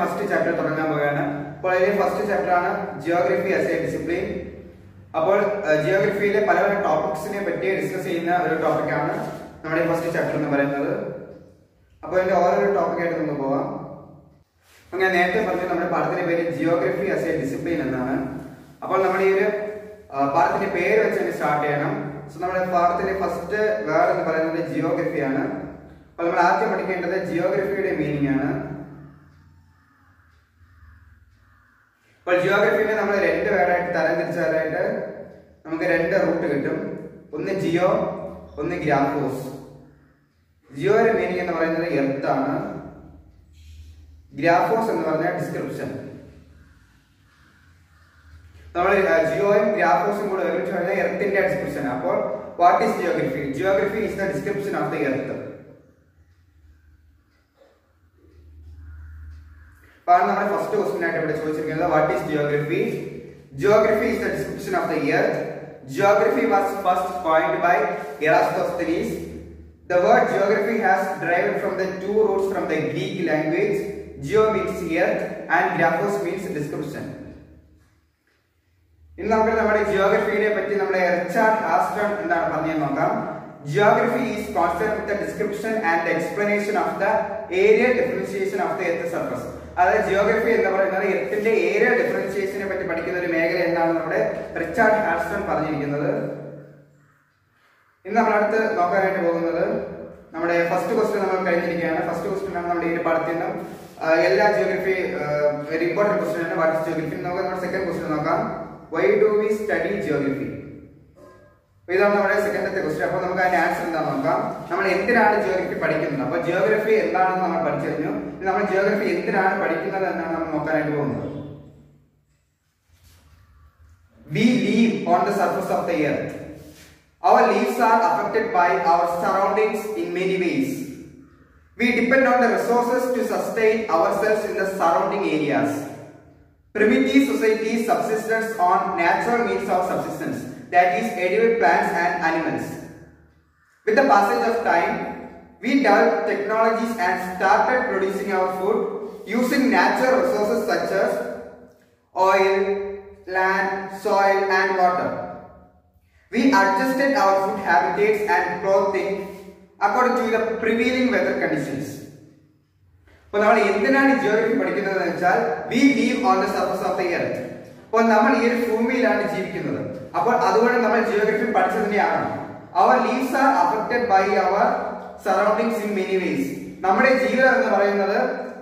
First chapter തുടങ്ങാൻ പോവുകയാണ്. അപ്പോൾ ഇതിലെ ഫസ്റ്റ് ചാപ്റ്റർ ആണ് ജിയോഗ്രഫി ആസ് എ ഡിസിപ്ലിൻ അപ്പോൾ ജിയോഗ്രഫിയിലെ പല പല ടോപ്പിക്സിനെ പറ്റി ഡിസ്കസ് ചെയ്യുന്ന ഒരു ടോപ്പിക്കാണ് നമ്മുടെ ഫസ്റ്റ് ചാപ്റ്റർ എന്ന് പറയുന്നത്. അപ്പോൾ ഇതിന്റെ ഓരോ ടോപ്പിക്കായിട്ട് നമുക്ക് പോവാം. ഞാൻ നേരത്തെ പറഞ്ഞു നമ്മുടെ പാഠത്തിന്റെ പേര് ജിയോഗ്രഫി ആസ് എ ഡിസിപ്ലിൻ എന്നാണ്. അപ്പോൾ നമ്മൾ ഈ ഒരു പാഠത്തിന്റെ പേര് വെച്ച് തന്നെ സ്റ്റാർട്ട് ചെയ്യണം. സോ നമ്മുടെ പാഠത്തിന്റെ ഫസ്റ്റ് വേർഡ് എന്ന് പറയുന്നത് ജിയോഗ്രഫിയാണ് അപ്പോൾ നമ്മൾ ആദ്യം പഠിക്കേണ്ടത് ജിയോഗ്രഫിയുടെ മീനിങ് ആണ്. അപ്പോൾ ജിയോഗ്രഫിനെ നമ്മൾ രണ്ട് വേർഡായിട്ട് തരംതിരിച്ചാലായിട്ട് നമുക്ക് രണ്ട് റൂട്ട് കിട്ടും. ഒന്ന് ജിയോ ഒന്ന് ഗ്രാഫോസ് ജിയോയുടെ മീനിങ് എന്ന് പറയുന്നത് എർത്ത് ആണ്. ഗ്രാഫോസ് എന്ന് പറഞ്ഞാൽ ഡിസ്ക്രിപ്ഷൻ നമ്മൾ ജിയോയും ഗ്രാഫോസും കൂടെ ഒരുമിച്ച് പറഞ്ഞാൽ എർത്തിന്റെ ഡിസ്ക്രിപ്ഷൻ അപ്പോൾ what is geography geography is the description of the earth അതാണ് നമ്മുടെ ഫസ്റ്റ് ക്വസ്റ്റ്യൻ ആയിട്ട് ഇവിടെ ചോദിച്ചിരിക്കുന്നത് what is geography geography is the description of the earth geography was first coined by Eratosthenes The word geography has derived from the two roots from the Greek language. Geo means earth and graphos means description. ഇന്ന് നമുക്ക് നമ്മുടെ ജിയോഗ്രഫിയെ പറ്റി നമ്മുടെ Richard ഹാസ്റ്റൺ എന്താണ് പറഞ്ഞു നോക്കാം geography with the description and the explanation of the area differentiation of the earth surface. അതായത് geography എന്ന് പറയുന്നത് എർത്തിന്റെ ഏരിയ ഡിഫറൻഷിയേഷനെ പറ്റി പഠിക്കുന്ന ഒരു മേഖല എന്നാണ് നമ്മുടെ റിച്ചാർഡ് ഹാർസ്റ്റൺ പറഞ്ഞിരിക്കുന്നത്. ഇന്ന് നമ്മൾ അടുത്ത് നോക്കാനായിട്ട് പോകുന്നത് നമ്മുടെ ഫസ്റ്റ് ക്വസ്റ്റ്യൻ നമ്മൾ കഴിഞ്ഞിരിക്കുകയാണ്. ഫസ്റ്റ് ക്വസ്റ്റ്യൻ ആണ് നമ്മുടെ ഈ പാഠത്തിൽ നിന്നും എല്ലാ ജിയോഗ്രഫി വെരി ഇമ്പോർട്ടന്റ് ക്വസ്റ്റ്യൻ ആണ്. വാട്ട് ഇസ് ജിയോഗ്രഫി നമുക്ക് നമ്മുടെ സെക്കൻഡ് ക്വസ്റ്റ്യൻ നോക്കാം. Why do we study geography ഇതാണ് നമ്മുടെ സെക്കൻഡത്തെ ക്വസ്റ്റ്യൻ അപ്പോൾ നമുക്ക് അതിന്റെ ആൻസർ എന്താണെന്ന് നോക്കാം നമ്മൾ എന്തിനാണ് ജിയോഗ്രഫി പഠിക്കുന്നത് അപ്പോൾ ജിയോഗ്രഫി എന്താണെന്ന് നമ്മൾ പഠിച്ചു കഴിഞ്ഞു ഇനി നമ്മൾ ജിയോഗ്രഫി എന്തിനാണ് പഠിക്കുന്നത് എന്നാണ് നമ്മൾ നോക്കാനായിട്ട് പോകുന്നത് We live on the surface of the earth. Our lives are affected by our surroundings in many ways. We depend on the resources to sustain ourselves in the surrounding areas. Primitive societies subsisted on natural means of subsistence, that is, edible plants and animals. With the passage of time, we developed technologies and started producing our food using natural resources such as oil, land, soil, and water. We adjusted our food habitats and clothing according to the prevailing weather conditions. അപ്പോൾ നമ്മൾ എന്തിനാണ് geography പഠിക്കുന്നത് എന്ന് വെച്ചാൽ we live on the surface of the earth അപ്പോൾ നമ്മൾ ഈ ഒരു ഭൂമിയിലാണ് ജീവിക്കുന്നത്. അപ്പോൾ അതുകൊണ്ട് നമ്മൾ geography പഠിച്ചതിനെയാണ്. Our lives are affected by our surroundings in many ways നമ്മുടെ ജീവിതം എന്ന് പറയുന്നത്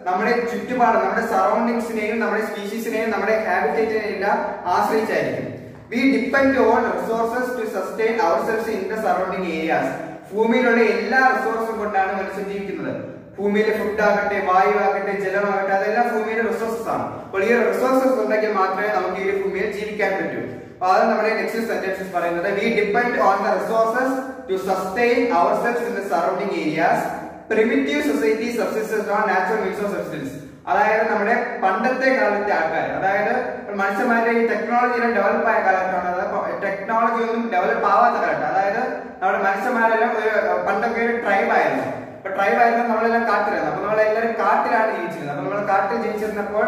നമ്മുടെ ചുറ്റുപാട് നമ്മുടെ സറൗണ്ടിങ്സിനെയും നമ്മുടെ സ്പീഷീസിനെയും നമ്മുടെ ഹാബിറ്റേറ്റിനെയും എല്ലാം ആശ്രയിച്ചായിരിക്കും. We depend on resources to sustain ourselves in the surrounding areas ഭൂമിയിലുള്ള എല്ലാ റിസോഴ്സും കൊണ്ടാണ് മനുഷ്യൻ ജീവിക്കുന്നത്. ഭൂമിയിലെ ഫുഡ് ആകട്ടെ വായു ആകട്ടെ ജലമാകട്ടെ അതെല്ലാം ഭൂമിയിലെ റിസോഴ്സസ് ആണ്. അപ്പോൾ ഈ റിസോഴ്സസ് ഉണ്ടെങ്കിൽ മാത്രമേ നമുക്ക് ഈ ഭൂമിയിൽ ജീവിക്കാൻ പറ്റൂ. അപ്പോൾ അത് നമ്മുടെ നെക്സ്റ്റ് സെന്റൻസ് പറയുന്നത്. We depend on the resources to sustain ourselves in the surrounding areas primitive society subsistence on natural means subsistence അതായത് നമ്മുടെ പണ്ടത്തെ കാലത്തെ ആൾക്കാർ അതായത് മനുഷ്യന്മാരുടെ ഈ ടെക്നോളജിയുടെ ഡെവലപ്പ് ആയ കാലത്താണ് അതായത് ടെക്നോളജി ഒന്നും ഡെവലപ്പ് ആവാത്ത കാലത്ത് അതായത് നമ്മുടെ മനുഷ്യന്മാരെല്ലാം ഒരു പണ്ടൊക്കെ ഒരു ട്രൈബ് ആയിരുന്നു. അപ്പൊ ട്രൈബ് ആയിരുന്നു നമ്മളെല്ലാം കാട്ടിലായിരുന്നു അപ്പൊ നമ്മളെല്ലാവരും കാട്ടിലാണ് ജീവിച്ചിരുന്നത്. അപ്പൊ നമ്മൾ കാട്ടിൽ ജീവിച്ചിരുന്നപ്പോൾ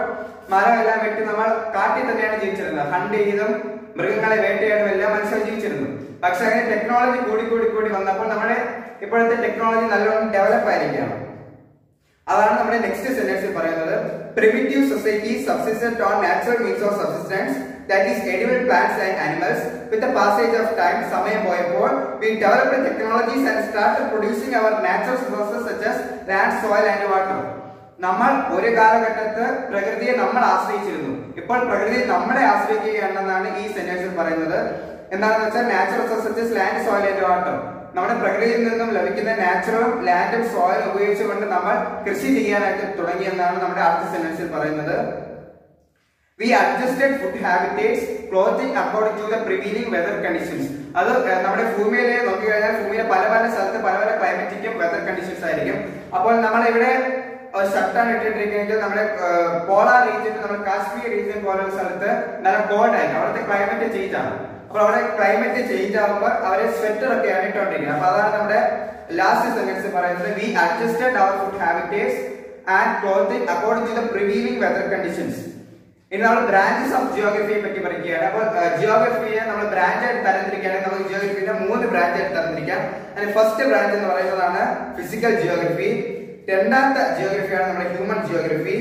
എല്ലാം വെട്ടി നമ്മൾ കാട്ടിൽ തന്നെയാണ് ജീവിച്ചിരുന്നത്. ഹണ്ട് ചെയ്തും മൃഗങ്ങളെ വേട്ടയായിട്ടും എല്ലാം മനുഷ്യർ ജീവിച്ചിരുന്നു. പക്ഷെ അങ്ങനെ ടെക്നോളജി കൂടി കൂടി കൂടി വന്നപ്പോൾ നമ്മുടെ ഇപ്പോഴത്തെ ടെക്നോളജി നല്ലോണം ഡെവലപ്പ് ആയിരിക്കുകയാണ്. അതാണ് നമ്മുടെ നെക്സ്റ്റ് സെന്റൻസിൽ പറയുന്നത്. Primitive society subsistent on natural means of subsistence that is edible plants and animals with the passage of time സമയം പോയപ്പോൾ we technologies and and producing our natural resources such as land, soil and water. നമ്മൾ ഒരു കാലഘട്ടത്ത് പ്രകൃതിയെ നമ്മൾ ആശ്രയിച്ചിരുന്നു. ഇപ്പോൾ പ്രകൃതി നമ്മളെ ആശ്രയിക്കുകയാണെന്നാണ് ഈ സെന്റൻസിൽ പറയുന്നത്. എന്താണെന്ന് വെച്ചാൽ natural resources land soil and water നമ്മുടെ പ്രകൃതിയിൽ നിന്നും ലഭിക്കുന്ന നാച്ചുറൽ ലാൻഡും സോയിൽ ഉപയോഗിച്ചുകൊണ്ട് നമ്മൾ കൃഷി ചെയ്യാനായിട്ട് തുടങ്ങിയെന്നാണ് നമ്മുടെ അടുത്ത സെന്റൻസിൽ പറയുന്നത്. We adjusted food habitats clothing according to the prevailing weather conditions അത് നമ്മുടെ ഭൂമിയിലെ നോക്കിക്കഴിഞ്ഞാൽ ഭൂമിയിലെ പല പല സ്ഥലത്ത് പല പല ക്ലൈമറ്റിക്കും വെതർ കണ്ടീഷൻസ് ആയിരിക്കും. അപ്പോൾ നമ്മൾ ഇവിടെ ഷർട്ടാണ് ഇട്ടിട്ടിരിക്കുന്നത്. നമ്മുടെ പോളാർ റീജിയൻ നമ്മുടെ കാശ്മീർ റീജിയൻ പോലുള്ള സ്ഥലത്ത് നല്ല കോൾഡ് ആയിരിക്കും. അവിടുത്തെ ക്ലൈമറ്റ് ചേഞ്ച് ആണ്. അപ്പോൾ അവിടെ ക്ലൈമറ്റ് ചേഞ്ച് ആകുമ്പോൾ അവരെ സ്വെറ്റർ ഒക്കെ ഇട്ടുകൊണ്ടിരിക്കുന്നത് അപ്പൊ അതാണ് നമ്മുടെ ലാസ്റ്റ് സെന്റൻസ് പറയുന്നത്. We adjusted our food habitats and clothing according to the prevailing weather conditions ഇനി നമ്മൾ ബ്രാഞ്ചസ് ഓഫ് ജിയോഗ്രഫിയെ പറ്റി പഠിക്കുകയാണ്. അപ്പോൾ ജിയോഗ്രഫിയെ നമ്മൾ ബ്രാഞ്ച് ആയിട്ട് തരംതിരിക്കുകയാണെങ്കിൽ നമുക്ക് ജിയോഗ്രഫിന്റെ മൂന്ന് ബ്രാഞ്ച് ആയിട്ട് തരംതിരിക്കാം. അതിന് ഫസ്റ്റ് ബ്രാഞ്ച് എന്ന് പറയുന്നതാണ് ഫിസിക്കൽ ജിയോഗ്രഫി രണ്ടാമത്തെ ജിയോഗ്രഫിയാണ് നമ്മുടെ ഹ്യൂമൻ ജിയോഗ്രഫി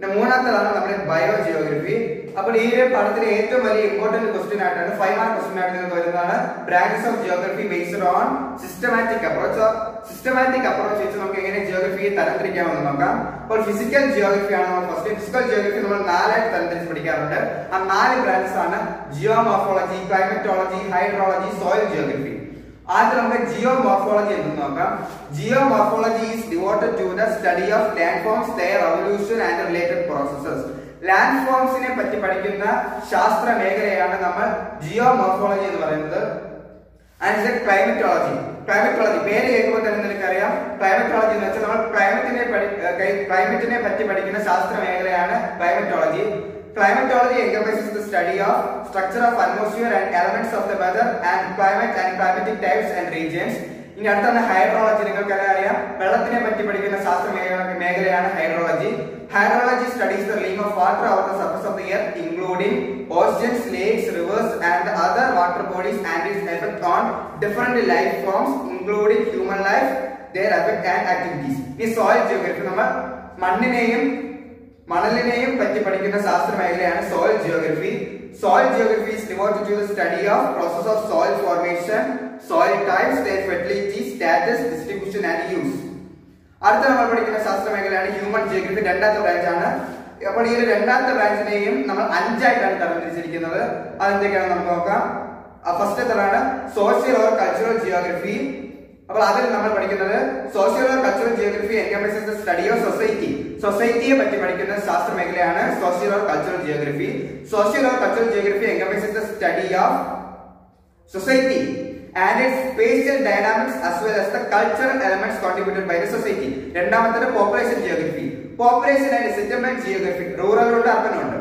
പിന്നെ മൂന്നാമത്തേതാണ് നമ്മുടെ ബയോ ജിയോഗ്രഫി അപ്പോൾ ഈ ഒരു പാഠത്തിലെ ഏറ്റവും വലിയ ഇമ്പോർട്ടന്റ് ക്വസ്റ്റ്യൻ ആയിട്ടാണ് ഫൈവ് മാർക്ക് ക്വസ്റ്റ്യൻ ആയിട്ട് നിങ്ങൾക്ക് വരുന്നതാണ്. Branches of geography based on systematic approach systematic approach വെച്ച് നമുക്ക് എങ്ങനെ ജിയോഗ്രഫിയെ തരംതിരിക്കാമെന്ന് നോക്കാം. അപ്പോൾ ഫിസിക്കൽ ജിയോഗ്രഫി ആണ് നമ്മൾ ഫസ്റ്റ് ഫിസിക്കൽ ജിയോഗ്രഫി നമ്മൾ നാലായിട്ട് തരംതിരിച്ച് പഠിക്കാറുണ്ട്. ആ നാല് ബ്രാഞ്ചസ് ആണ് geomorphology climatology hydrology soil geography ആദ്യം നമുക്ക് ജിയോ മോർഫോളജി എന്ന് നോക്കാം. Geomorphology is devoted to the study of land forms their evolution and related processes land ഫോംസിനെ പറ്റി പഠിക്കുന്ന ശാസ്ത്ര മേഖലയാണ് നമ്മൾ ജിയോ മോർഫോളജി എന്ന് പറയുന്നത്. ആൻഡ് ക്ലൈമറ്റോളജി ക്ലൈമറ്റോളജി പേര് കേൾക്കുമ്പോൾ തന്നെ നിനക്കറിയാം. ക്ലൈമറ്റോളജി എന്ന് വെച്ചാൽ നമ്മൾ ക്ലൈമറ്റിനെ ക്ലൈമറ്റിനെ പറ്റി പഠിക്കുന്ന ശാസ്ത്ര മേഖലയാണ് climatology Climatology encompasses the study of structure of atmosphere and elements of the weather and climate and climatic types and regions. ഇനി അടുത്താണ് ഹൈഡ്രോളജി നിങ്ങൾക്ക് അറിയാം വെള്ളത്തിനെ പറ്റി പഠിക്കുന്ന ശാസ്ത്ര മേഖല- മേഖലയാണ് hydrology hydrology studies the realm of water over the surface of the earth including oceans lakes rivers and other water bodies and its effect on different life forms including human life their effect and activities. ഈ soil geography നമ്മൾ മണ്ണിനെയും മണലിനെയും പറ്റി പഠിക്കുന്ന ശാസ്ത്ര മേഖലയാണ് soil geography soil geography is devoted to the study of process of soil formation soil types their fertility status distribution and use അടുത്ത നമ്മൾ പഠിക്കുന്ന ശാസ്ത്ര മേഖലയാണ് ഹ്യൂമൻ ജിയോഗ്രഫി രണ്ടാമത്തെ ബ്രാഞ്ച് ആണ്. അപ്പോൾ ഈ രണ്ടാമത്തെ ബ്രാഞ്ചിനെയും നമ്മൾ അഞ്ചായിട്ടാണ് തരംതിരിച്ചിരിക്കുന്നത്. അതെന്തൊക്കെയാണ് നമുക്ക് നോക്കാം. ഫസ്റ്റ് എത്രയാണ് സോഷ്യൽ ഓർ കൾച്ചറൽ ജിയോഗ്രഫി അപ്പോൾ അതിൽ നമ്മൾ പഠിക്കുന്നത് social cultural geography encompasses study of society സൊസൈറ്റിയെ പറ്റി പഠിക്കുന്ന ശാസ്ത്ര മേഖലയാണ് social cultural geography social cultural geography encompasses study of society and it spatial dynamics as well as the cultural elements contributed by the society രണ്ടാമത്തേത് population geography population and settlement geography rural ഉണ്ട് urban ഉണ്ട്.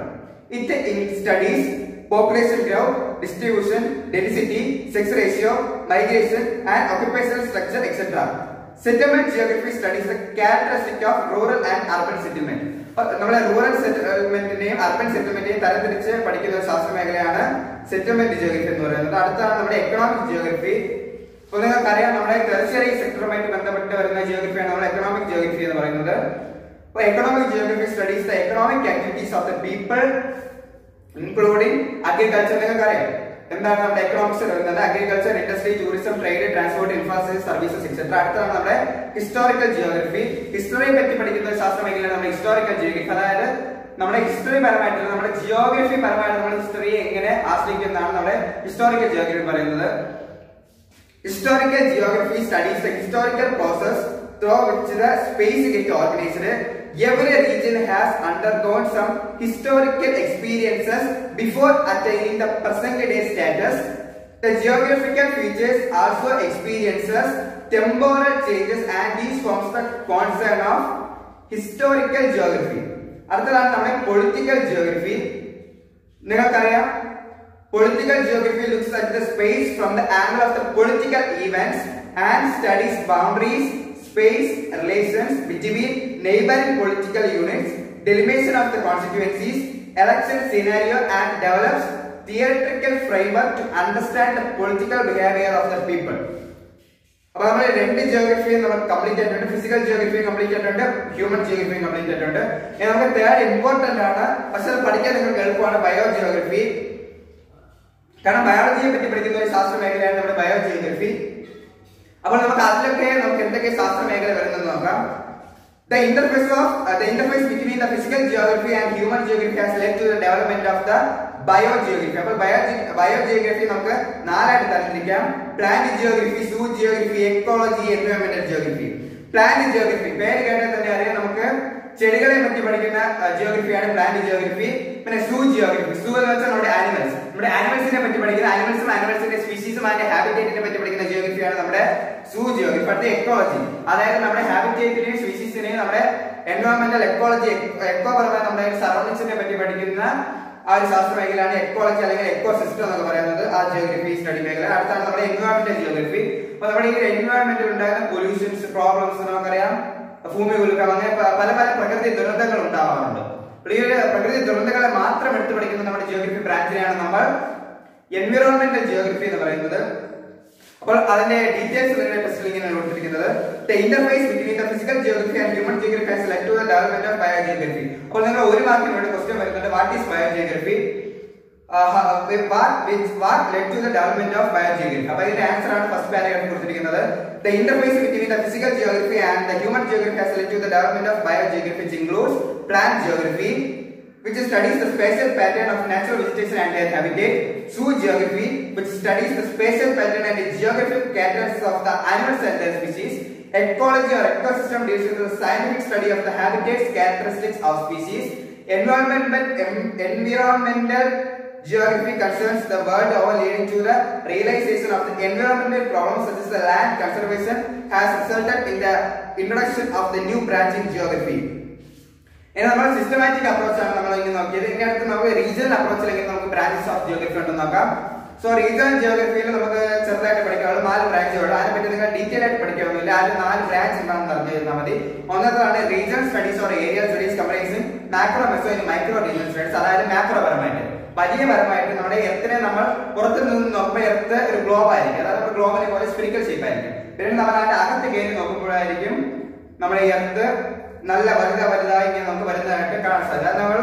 It studies population growth, distribution density sex ratio migration and occupational structure etc. Settlement geography studies the characteristic of rural and urban settlement നമ്മളെ rural സെറ്റിൽമെന്റിനെയും urban സെറ്റിൽമെന്റിനെയും തരംതിരിച്ച് പഠിക്കുന്ന ഒരു ശാസ്ത്ര മേഖലയാണ് സെറ്റിൽമെന്റ് ജിയോഗ്രഫി എന്ന് പറയുന്നത്. അടുത്താണ് നമ്മുടെ എക്കണോമിക് ജിയോഗ്രഫി അപ്പോൾ നിങ്ങൾക്കറിയാം നമ്മുടെ ടെറിസറി സെക്ടറുമായിട്ട് ബന്ധപ്പെട്ട് വരുന്ന ജിയോഗ്രഫിയാണ് നമ്മുടെ എക്കണോമിക് ജിയോഗ്രഫി എന്ന് പറയുന്നത്. അപ്പോൾ economic geography studies the economic activities of the people including agriculture നിങ്ങൾക്കറിയാം എന്താണ് നമ്മുടെ എക്കണോമിക്സ് വരുന്നത്? Agriculture industry tourism trade transport infrastructure services etcetera അടുത്താണ് നമ്മുടെ ഹിസ്റ്റോറിക്കൽ ജിയോഗ്രഫി ഹിസ്റ്ററിയെ പറ്റി പഠിക്കുന്ന ഒരു ശാസ്ത്ര മേഖലയാണ് നമ്മുടെ ഹിസ്റ്റോറിക്കൽ ജിയോഗ്രഫി അതായത് നമ്മുടെ ഹിസ്റ്ററി പരമായിട്ട് നമ്മുടെ ജിയോഗ്രഫി പരമായിട്ട് നമ്മുടെ ഹിസ്റ്ററിയെ എങ്ങനെ ആശ്രയിക്കുന്നതാണ് നമ്മുടെ ഹിസ്റ്റോറിക്കൽ ജിയോഗ്രഫി പറയുന്നത്. Historical geography studies historical process through which the space gets organized. Every region has undergone some historical experiences before attaining the present day status. The geographical features also experiences temporal changes and these forms the concern of historical geography. അടുത്തതാണ് നമ്മുടെ political geography നിങ്ങൾക്കറിയാം Political geography looks at the space from the angle of the political events and studies boundaries, Space relations between neighboring political units, delimitation of the constituencies, election scenario and develops theoretical framework to understand the political behavior of the people. അപ്പോൾ നമ്മൾ രണ്ട് ജിയോഗ്രഫിയും നമ്മൾ complete ആയിട്ടുണ്ട് physical ജിയോഗ്രഫിയും complete ആയിട്ടുണ്ട് human ജിയോഗ്രഫിയും complete ആയിട്ടുണ്ട് നമുക്ക് തേർഡ് ഇമ്പോർട്ടന്റ് ആണ് പക്ഷെ അത് പഠിക്കാൻ നിങ്ങൾക്ക് എളുപ്പമാണ് ബയോ ജിയോഗ്രഫി കാരണം ബയോളജിയെ പറ്റി പഠിക്കുന്ന ഒരു ശാസ്ത്ര മേഖലയാണ് നമ്മുടെ ബയോ ജിയോഗ്രഫി അപ്പോൾ നമുക്ക് അതിലൊക്കെ നമുക്ക് എന്തൊക്കെ ശാസ്ത്ര മേഖല വരുന്നെന്ന് നോക്കാം. The interface of uh, the interface between the physical geography and human geography has led to the development of the geography അപ്പോൾ ബയോ ബയോജിയോഗ്രഫി നമുക്ക് നാലായിട്ട് തരംതിരിക്കാം. Plant geography zoo geography ecology എൻവയോൺമെന്റൽ geography plant geography പേര് കേട്ടാൽ തന്നെ അറിയാം നമുക്ക് ചെടികളെ പറ്റി പഠിക്കുന്ന ജിയോഗ്രഫിയാണ് പ്ലാന്റ് ജിയോഗ്രഫി പിന്നെ സൂ ജിയോഗ്രഫി സൂ എന്ന് വെച്ചാൽ നമ്മുടെ ആനിമൽസ് നമ്മുടെ ആനിമൽസിനെ പറ്റി പഠിക്കുന്ന ആനിമൽസും ആനിമൽസിന്റെ സ്പീഷീസും അതിന്റെ ഹാബിറ്റേറ്റിനെ പറ്റി പഠിക്കുന്ന ജിയോഗ്രഫിയാണ് നമ്മുടെ സൂ ജിയോഗ്രഫി അടുത്ത എക്കോളജി അതായത് നമ്മുടെ ഹാബിറ്റേറ്റിനെയും സ്പീഷീസിനെയും നമ്മുടെ എൻവയോൺമെന്റൽ എക്കോളജി എക്കോ പരമായി നമ്മുടെ സറൗണ്ടിങ്സിനെ പറ്റി പഠിക്കുന്ന ആ ഒരു ശാസ്ത്ര മേഖലയാണ് എക്കോളജി അല്ലെങ്കിൽ എക്കോ സിസ്റ്റം എന്നൊക്കെ പറയുന്നത് ആ ജിയോഗ്രഫി സ്റ്റഡി മേഖല അടുത്താണ് നമ്മുടെ എൻവയോൺമെന്റൽ ജിയോഗ്രഫി അപ്പൊ നമ്മുടെ ഈ എൻവയോൺമെന്റിൽ ഉണ്ടാകുന്ന പൊല്യൂഷൻസ് പ്രോബ്ലംസ് നമുക്കറിയാം. ഭൂമി ഉൽക്കം അങ്ങനെ പല പല പ്രകൃതി ദുരന്തങ്ങൾ ഉണ്ടാവാറുണ്ട്. പ്രകൃതി ദുരന്തങ്ങളെ മാത്രം എടുത്തു പഠിക്കുന്ന നമ്മുടെ ജിയോഗ്രഫി ബ്രാഞ്ചിനെയാണ് നമ്മൾ എൻവിറോൺമെന്റൽ ജിയോഗ്രഫി എന്ന് പറയുന്നത്. അപ്പോൾ അതിന്റെ ഡീറ്റെയിൽസ് നിങ്ങളുടെ ടെസ്റ്റിൽ ഇങ്ങനെ കൊടുത്തിരിക്കുന്നത്. Interface between the physical geography and human geography has led to the development of biogeography അപ്പോൾ നിങ്ങൾ ഒരു മാർക്കിന് വേണ്ടി ക്വസ്റ്റ്യൻ വരുന്നുണ്ട് what is biogeography what led to the development of biogeography അപ്പോൾ ഇതിന്റെ ആൻസർ ആണ് ഫസ്റ്റ് പാരഗ്രാഫ് കൊടുത്തിരിക്കുന്നത് the interface between the physical geography and the human geography has led to the development of biogeography which includes plant geography which studies the spatial pattern of natural vegetation and their habitat, zoo geography, which studies the spatial pattern and the geographic characteristics of the animals and their species, ecology or ecosystem deals with the scientific study of the habitats, characteristics of species, environmental, em- environmental geography concerns the world over leading to the realization of the environmental problems such as the land conservation has resulted in the introduction of the new branch in geography. ഇനി നമ്മൾ systematic അപ്രോച്ചാണ് നമ്മൾ ഇങ്ങനെ നോക്കിയത്. ഇനി അടുത്ത് നമുക്ക് regional അപ്രോച്ചിലേക്ക് നമുക്ക് branches of geography ഉണ്ടെന്ന് നോക്കാം. സോ റീജിയണൽ ജിയോഗ്രഫിയിൽ നമുക്ക് ചെറുതായിട്ട് പഠിക്കാവുള്ളൂ നാല് ബ്രാഞ്ചുകൾ അതിനെപ്പറ്റി നിങ്ങൾ ഡീറ്റെയിൽ ആയിട്ട് പഠിക്കാവുന്നില്ല അതിൽ നാല് ബ്രാഞ്ച് എന്താണെന്ന് അറിഞ്ഞു തരുന്നാൽ മതി. ഒന്നാമതാണ് regional studies or areal studies comprising macro meso micro regional studies അതായത് മാക്രോ പരമായിട്ട് വലിയ പരമായിട്ട് നമ്മുടെ എർത്തിനെ നമ്മൾ പുറത്ത് നിന്ന് നോക്കുമ്പോൾ എർത്ത് ഒരു ഗ്ലോബ് ആയിരിക്കും. അതായത് ഒരു ഗ്ലോബിനെ പോലെ സ്പിരിക്കൽ ഷേപ്പ് ആയിരിക്കും. പിന്നെ നമ്മൾ അതിന്റെ അകത്ത് കയറി നോക്കുമ്പോഴായിരിക്കും നമ്മുടെ എർത്ത് നല്ല വലുത വലുതായി ഇങ്ങനെ നമുക്ക് വരുന്നതായിട്ട് കാണാൻ സാധിക്കും. നമ്മൾ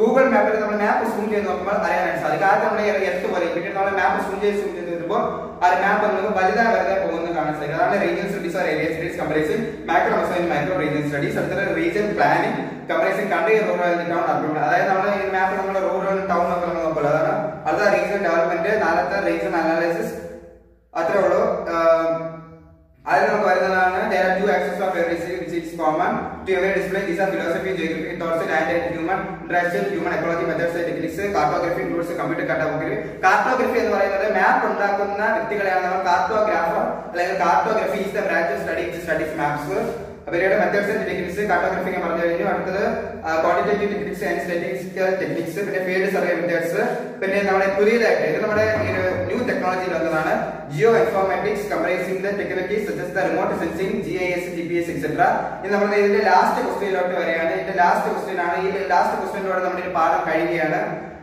ഗൂഗിൾ മാപ്പിൽ നമ്മൾ മാപ്പ് സൂം ചെയ്ത് നോക്കുമ്പോൾ അറിയാനായിട്ട് സാധിക്കും. ആദ്യം നമ്മുടെ എർത്ത് പോലെ പിന്നീട് നമ്മൾ മാപ്പ് സൂം ചെയ്ത് സൂം ചെയ്ത് വരുമ്പോൾ ആ മാപ്പ് നമുക്ക് വലുതായി വലുതായി പോകുന്നത് കാണാൻ സാധിക്കും. അതാണ് region studies or area studies comparison macro micro region studies അടുത്ത region planning comparison country rural town urban അതായത് നമ്മൾ ഈ മാപ്പ് നമ്മൾ റൂറൽ ടൗൺ ഒക്കെ നമ്മൾ നോക്കുള്ളൂ അതാണ് അടുത്ത റീജിയൻ ഡെവലപ്മെന്റ് നാലാമത്തെ റീജിയൻ അനാലിസിസ് അത്രേ ഉള്ളൂ ആഹ് അതിൽ നമുക്ക് വരുന്നതാണ് there are two axes of everything which is common to every discipline these are philosophy geography thoughts and and human interaction human ecology methods and techniques cartography includes computer cartography cartography എന്ന് പറയുന്നത് മാപ്പ് ഉണ്ടാക്കുന്ന വ്യക്തികളെയാണ് നമ്മൾ cartographer അല്ലെങ്കിൽ cartography is the branch study studies maps അവരുടെ methods and techniques cartography ഞാൻ പറഞ്ഞു കഴിഞ്ഞു. അടുത്തത് quantitative techniques and statistical techniques പിന്നെ ഫീൽഡ് സർവേ മെത്തേഡ്സ് പിന്നെ നമ്മുടെ പുതിയതായിട്ട് ഇത് നമ്മുടെ ഒരു ന്യൂ ടെക്നോളജിയിൽ വന്നതാണ് geoinformatics comprising the technologies such the remote sensing G I S G P S etcetera ഇത് നമ്മൾ ഇതിന്റെ ലാസ്റ്റ് ക്വസ്റ്റ്യനിലോട്ട് വരികയാണ്. ഇതിന്റെ ലാസ്റ്റ് ക്വസ്റ്റ്യൻ ആണ്. ഈ ലാസ്റ്റ് ക്വസ്റ്റ്യനിലൂടെ നമ്മുടെ ഒരു പാഠം കഴിയുകയാണ്.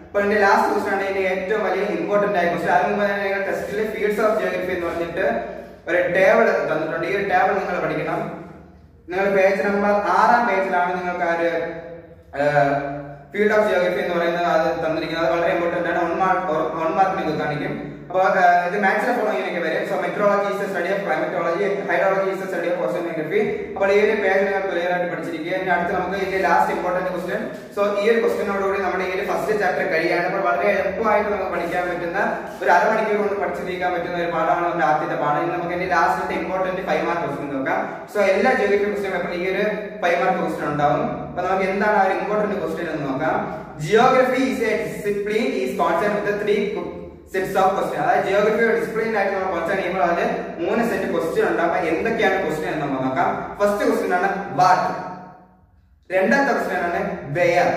അപ്പൊ ഇതിന്റെ ലാസ്റ്റ് ക്വസ്റ്റൻ ആണ് ഇതിന്റെ ഏറ്റവും വലിയ ഇമ്പോർട്ടന്റ് ആയ ക്വസ്റ്റൻ അതിന് മുമ്പ് നിങ്ങൾ ടെസ്റ്റിൽ ഫീൽഡ്സ് ഓഫ് ജിയോഗ്രഫി എന്ന് പറഞ്ഞിട്ട് ഒരു ടേബിൾ തന്നിട്ടുണ്ട്. ഈ ഒരു ടേബിൾ നിങ്ങൾ പഠിക്കണം. നിങ്ങൾ പേജ് നമ്പർ ആറാം പേജിലാണ് നിങ്ങൾക്ക് ആ ഒരു ഫീൽഡ് ഓഫ് ജിയോഗ്രഫി എന്ന് പറയുന്നത് അത് തന്നിരിക്കുന്നത്. വളരെ ഇമ്പോർട്ടന്റ് ആണ്. വൺ മാർക്ക് വൺ മാർക്കിന് കാണിക്കും. അപ്പോൾ ഇത് മാത്സിലെ ഫോളോയിങ് വരും. So meteorology is study of climatology hydrology is study of oceanography അപ്പോൾ ഈ പേജ് നിങ്ങൾ ക്ലിയർ ആയിട്ട് ഇനി അടുത്ത് നമുക്ക് ഇതിന്റെ ലാസ്റ്റ് ഇമ്പോർട്ടന്റ് ക്വസ്റ്റ്യൻ സോ ഈ ഒരു ക്വസ്റ്റ്യനോടുകൂടി നമ്മുടെ ഈ ഫസ്റ്റ് ചാപ്റ്റർ കഴിയാണ്. അപ്പോൾ വളരെ എളുപ്പമായിട്ട് നമുക്ക് പഠിക്കാൻ പറ്റുന്ന ഒരു അരമണിക്കൂർ കൊണ്ട് പഠിച്ചു തീർക്കാൻ പറ്റുന്ന ഒരു പാഠമാണ് നമ്മുടെ ആദ്യത്തെ പാഠം. ഇനി നമുക്ക് ഇമ്പോർട്ടന്റ് ഫൈവ് മാർക്ക് ക്വസ്റ്റ്യൻ നോക്കാം. സോ എല്ലാ ജോഗ്രഫി ക്വസ്റ്റ്യൻ പേപ്പറിൽ ഈ ഒരു മാർക്ക് ക്വസ്റ്റ്യൻ ഉണ്ടാവും. അപ്പൊ നമുക്ക് എന്താണ് ആ ഇമ്പോർട്ടന്റ് ക്വസ്റ്റ്യൻ എന്ന് നോക്കാം. Geography is a discipline is concern with three sets of question അതായത് ജിയോഗ്രഫി ഡിസിപ്ലിൻ ആയിട്ട് നമ്മൾ കോൺസേൺ ചെയ്യുമ്പോൾ അതിൽ മൂന്ന് സെറ്റ് ക്വസ്റ്റ്യൻ ഉണ്ട് അപ്പൊ എന്തൊക്കെയാണ് ക്വസ്റ്റ്യൻ എന്ന് നമുക്ക് നോക്കാം. ഫസ്റ്റ് ക്വസ്റ്റ്യൻ ആണ് വാട്ട് രണ്ടാമത്തെ ക്വസ്റ്റ്യൻ ആണ് വെയർ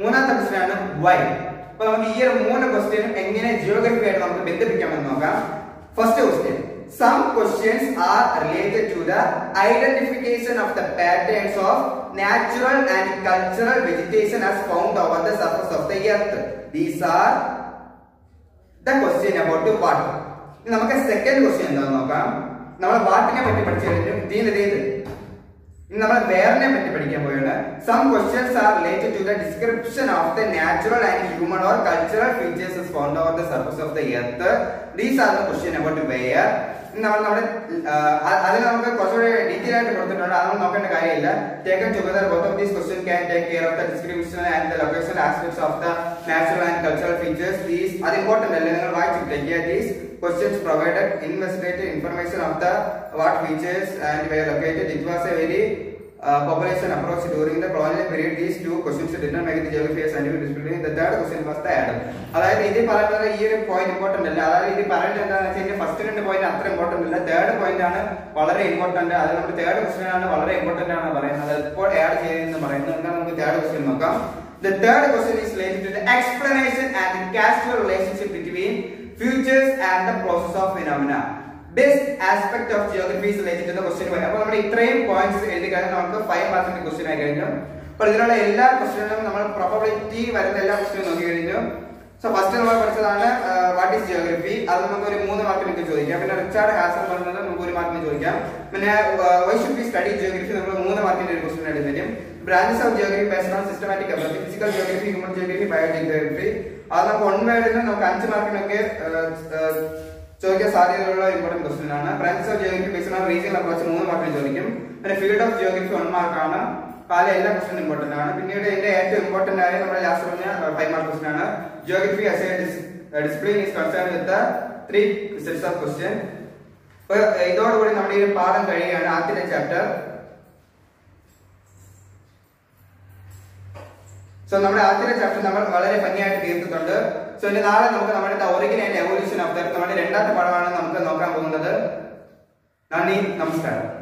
മൂന്നാമത്തെ ക്വസ്റ്റ്യൻ ആണ് വൈ അപ്പൊ നമുക്ക് ഈ ഒരു മൂന്ന് ക്വസ്റ്റ്യനും എങ്ങനെ ജിയോഗ്രഫി ആയിട്ട് നമുക്ക് ബന്ധിപ്പിക്കാമെന്ന് നോക്കാം. First question some questions are related to the identification of the patterns of natural and cultural vegetation as found over the surface of the earth. These are the question about what ഇനി നമുക്ക് second question എന്താണെന്ന് നോക്കാം. നമ്മൾ വാട്ടിനെ പറ്റി പഠിച്ചു കഴിഞ്ഞു ഇതിന് ഇത് ഇനി നമ്മൾ വേറിനെ പറ്റി പഠിക്കാൻ പോവുകയാണ്. Some questions are related to the description of the natural and human or cultural features found over the surface of the earth these are the question about where നമ്മൾ നമ്മുടെ അതിൽ നമുക്ക് കുറച്ചുകൂടി ഡീറ്റെയിൽ ആയിട്ട് കൊടുത്തിട്ടുണ്ട്. അത് നോക്കേണ്ട കാര്യമില്ല. Taken together both of these question can take care of the description and the location aspects of the natural and cultural features these അത് ഇമ്പോർട്ടന്റ് അല്ലേ? നിങ്ങൾ വായിച്ചിട്ടില്ല these questions provided investigative information of the what features and were located. It was a very uh, population approach during the colonial period these two questions did not make the geography as scientific discipline the third question was the add അതായത് ഇത് പറയുന്നത് ഈ ഒരു point important അല്ല അതായത് ഇത് പറയുന്നത് എന്താണെന്ന് വെച്ചാൽ ഇതിന്റെ ഫസ്റ്റ് രണ്ട് പോയിന്റ് അത്ര ഇമ്പോർട്ടന്റ് അല്ല തേർഡ് പോയിന്റ് ആണ് വളരെ ഇമ്പോർട്ടന്റ് അത് question തേർഡ് ക്വസ്റ്റ്യൻ ആണ് വളരെ ഇമ്പോർട്ടന്റ് ആണ് പറയുന്നത് ഇപ്പോൾ ആഡ് ചെയ്യുന്നത് പറയുന്നത് എന്നാൽ നമുക്ക് തേർഡ് ക്വസ്റ്റ്യൻ നോക്കാം The third question is related to the explanation and the causal relationship between futures and the process of phenomena. Best aspect of geography related to question വരും അപ്പോൾ നമ്മൾ ഇത്രയും പോയിന്റ്സ് എഴുതി കഴിഞ്ഞാൽ നമുക്ക് ഫൈവ് മാർക്കിന്റെ ക്വസ്റ്റ്യൻ ആയി കഴിഞ്ഞു. അപ്പോൾ ഇതിലുള്ള എല്ലാ ക്വസ്റ്റ്യനും നമ്മൾ പ്രോബബിലിറ്റി വരുന്ന എല്ലാ ക്വസ്റ്റ്യനും നോക്കി കഴിഞ്ഞു. സോ ഫസ്റ്റ് നമ്മൾ പഠിച്ചതാണ് വാട്ട് ഈസ് ജിയോഗ്രഫി അത് നമുക്ക് ഒരു മൂന്ന് മാർക്കിന് ചോദിക്കാം. പിന്നെ റിച്ചാർഡ് ഹാസൻ പറഞ്ഞത് നമുക്ക് ഒരു മാർക്കിന് ചോദിക്കാം. പിന്നെ why should be study geography നമ്മൾ മൂന്ന് മാർക്കിന്റെ ഒരു ക്വസ്റ്റ്യൻ ആയിട്ട് തരും. Branches of geography based on systematic approach physical geography human geography bio geography അത് നമുക്ക് വൺ വേർഡിന് നമുക്ക് അഞ്ച് മാർക്കിനൊക്കെ ചോദിക്കാൻ സാധ്യതയുള്ള ഇമ്പോർട്ടന്റ് ക്വസ്റ്റ്യൻ ആണ് branches of geography based on regional approach മൂന്ന് മാർക്കിന് ചോദിക്കും. പിന്നെ ഫീൽഡ് ഓഫ് ജിയോഗ്രഫി വൺ മാർക്കാണ് പല എല്ലാ ക്വസ്റ്റ്യൻ ഇമ്പോർട്ടന്റ് ആണ്. പിന്നീട് എന്റെ ഏറ്റവും ഇമ്പോർട്ടന്റ് ആയ നമ്മുടെ ലാസ്റ്റ് പറഞ്ഞ ഫൈവ് മാർക്ക് ക്വസ്റ്റ്യൻ ആണ്. Geography a discipline is concern with three sets of question ഇതോടുകൂടി നമ്മുടെ ഈ പാഠം കഴിയുകയാണ് ആദ്യത്തെ ചാപ്റ്റർ സോ നമ്മുടെ ആദ്യത്തെ ചാപ്റ്റർ നമ്മൾ വളരെ ഭംഗിയായിട്ട് തീർത്തിട്ടുണ്ട്. സോ ഇനി നാളെ നമുക്ക് നമ്മുടെ ആൻഡ് എവല്യൂഷൻ ഓഫ് ദ നമ്മുടെ രണ്ടാമത്തെ പാഠമാണ് നമുക്ക് നോക്കാൻ പോകുന്നത്. നന്ദി നമസ്കാരം.